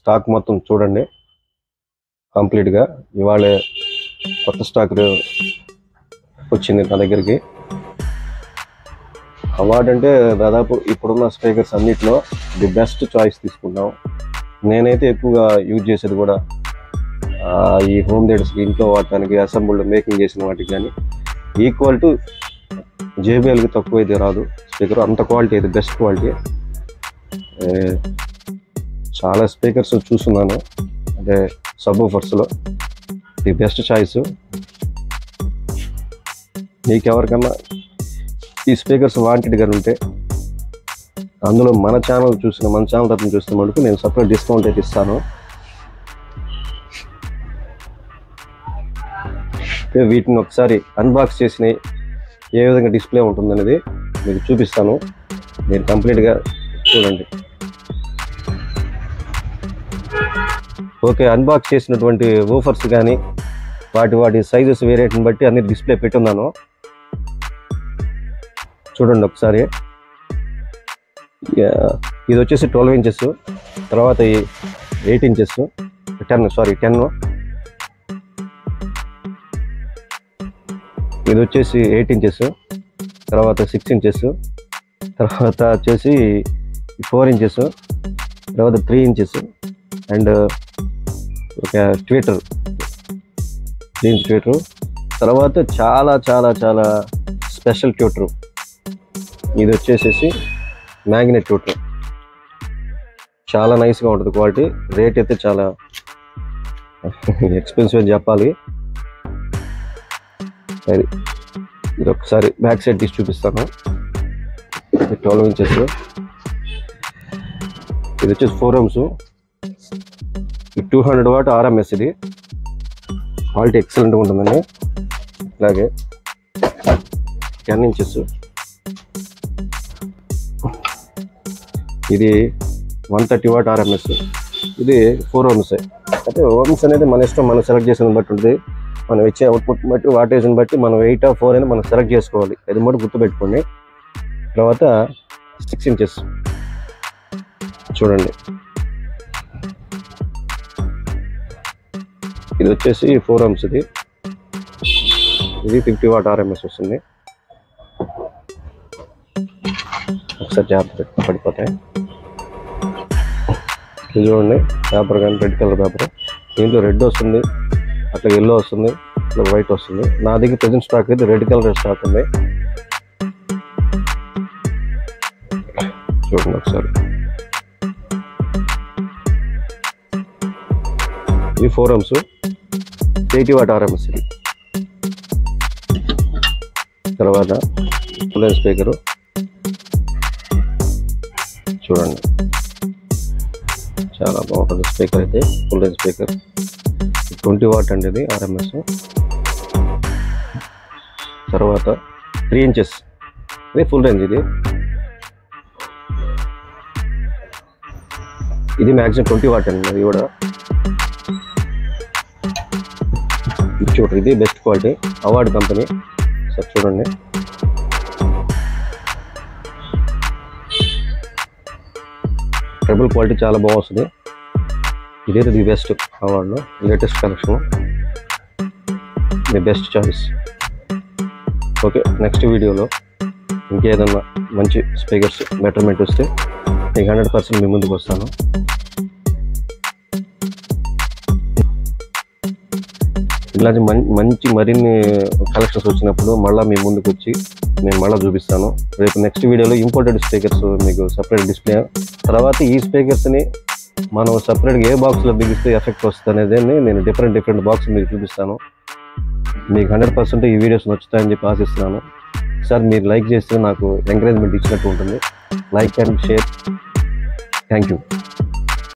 Stock మొత్తం చూడండి. కంప్లీట్గా ఇవాళ కొత్త స్టాక్ వచ్చింది నా దగ్గరికి. అవార్డు అంటే దాదాపు ఇప్పుడున్న స్పీకర్స్ అన్నిటిలో ది బెస్ట్ చాయిస్ తీసుకున్నాం నేనైతే ఎక్కువగా యూజ్ చేసేది కూడా ఈ హోమ్ థియేటర్స్ ఇంట్లో వాడటానికి అసెంబ్లీలో మేకింగ్ చేసిన వాటికి కానీ ఈక్వల్ టు జేబీఎల్కి తక్కువ అయితే రాదు. స్పీకర్ అంత క్వాలిటీ అయితే బెస్ట్ క్వాలిటీ. చాలా స్పీకర్స్ చూస్తున్నాను అంటే సబ్లో ది బెస్ట్ చాయిస్. మీకెవరికన్నా ఈ స్పీకర్స్ వాంటెడ్గా ఉంటే అందులో మన ఛానల్ చూసిన మన ఛానల్ తరఫున చూసిన మటుకు నేను సపరేట్ డిస్కౌంట్ అయితే ఇస్తాను. వీటిని ఒకసారి అన్బాక్స్ చేసిన ఏ విధంగా డిస్ప్లే ఉంటుందనేది మీకు చూపిస్తాను. మీరు కంప్లీట్గా చూడండి. ఓకే అన్బాక్స్ చేసినటువంటి ఓఫర్స్ కానీ వాటి వాటి సైజెస్ వేరియట్ని బట్టి అన్ని డిస్ప్లే పెట్టున్నాను. చూడండి ఒకసారి. ఇది వచ్చేసి ట్వెల్వ్ ఇంచెస్ తర్వాత eight inches ten sorry ten ఇది వచ్చేసి ఎయిట్ ఇంచెస్ తర్వాత సిక్స్ ఇంచెస్ తర్వాత వచ్చేసి ఫోర్ ఇంచెస్ తర్వాత త్రీ ఇంచెస్ అండ్ ఒక ట్విట్టర్ జీన్స్ ట్విట్టర్ తర్వాత చాలా చాలా చాలా స్పెషల్ ట్విట్టర్ ఇది వచ్చేసేసి మ్యాగ్నెట్ ట్విట్టర్ చాలా నైస్గా ఉంటుంది క్వాలిటీ. రేట్ అయితే చాలా ఎక్స్పెన్సివ్ అని చెప్పాలి. అది ఇది ఒకసారి బ్యాక్ సైడ్ తీసి చూపిస్తాను. ట్వెల్వ్ ఇంచెస్ ఇది వచ్చేసి four ohms. Two hundred watt RMS ఇది. క్వాలిటీ ఎక్సలెంట్గా ఉంటుందండి. అలాగే టెన్ ఇంచెస్ ఇది వన్ థర్టీ వాట్ ఆర్ఎంఎస్ ఇది ఫోర్ ఓమ్స్ అయితే ఓమ్స్ అనేది మన ఇష్టం మనం సెలెక్ట్ చేసిన బట్టి ఉంటుంది. మనం ఇచ్చే అవుట్పుట్ బట్టి వాటేజ్ని బట్టి మనం ఎయిట్ ఆఫ్ ఫోర్ అని మనం సెలెక్ట్ చేసుకోవాలి. అది కూడా గుర్తుపెట్టుకోండి. తర్వాత సిక్స్ ఇంచెస్ చూడండి. ఇది వచ్చేసి ఫోర్ ఓమ్స్ ఇది. ఇది ఫిఫ్టీ వాట్ ఆర్ఎంఎస్ వస్తుంది. ఒకసారి జాగ్రత్త పడిపోతాయి ఇది చూడండి పేపర్ కానీ రెడ్ కలర్ పేపర్. దీంట్లో రెడ్ వస్తుంది అట్లా ఎల్లో వస్తుంది ఇట్లా వైట్ వస్తుంది. నా దగ్గర ప్రజెంట్ స్టాక్ అయితే రెడ్ కలర్ స్టాక్ ఉంది. చూడండి ఒకసారి. ఈ four ohms eighty watt RMS ఇది తర్వాత ఫుల్ స్పీకరు. చూడండి. చాలా బాగుంటుంది స్పీకర్ అయితే ఫుల్ స్పీకర్. ట్వంటీ వాట్ అండి ఇది ఆర్ఎంఎస్. తర్వాత త్రీ ఇంచెస్. ఇది ఫుల్ రేంజ్ ఇది. ఇది మ్యాక్సిమం ట్వంటీ వాట్ అండి ఇది కూడా. ఇది చూడండి. ఇది best quality award company sir చూడండి. ట్రిబుల్ క్వాలిటీ చాలా బాగుంది ఇదైతే the best అవార్డులో latest collection the best choice okay next వీడియోలో ఇంకేదన్నా మంచి స్పీకర్స్ బెటర్మెంట్ వస్తే మీకు హండ్రెడ్ పర్సెంట్ మీ ముందుకు వస్తాను. ఇలాంటి మంచి మరిన్ని కలెక్షన్స్ వచ్చినప్పుడు మళ్ళీ మీ ముందుకు వచ్చి నేను మళ్ళీ చూపిస్తాను. రేపు నెక్స్ట్ వీడియోలో ఇంపోర్టెడ్ స్పీకర్స్ మీకు సపరేట్ డిస్ప్లే తర్వాత ఈ స్పీకర్స్ని మనం సపరేట్గా ఏ బాక్స్లో బిగిస్తే ఎఫెక్ట్ వస్తుంది అనేది నేను డిఫరెంట్ డిఫరెంట్ బాక్స్ మీకు చూపిస్తాను. మీకు హండ్రెడ్ పర్సెంట్ ఈ వీడియోస్ నచ్చుతాయని చెప్పి ఆశిస్తున్నాను. సార్ మీరు లైక్ చేస్తే నాకు ఎంకరేజ్మెంట్ ఇచ్చినట్టు ఉంటుంది. Like and share thank you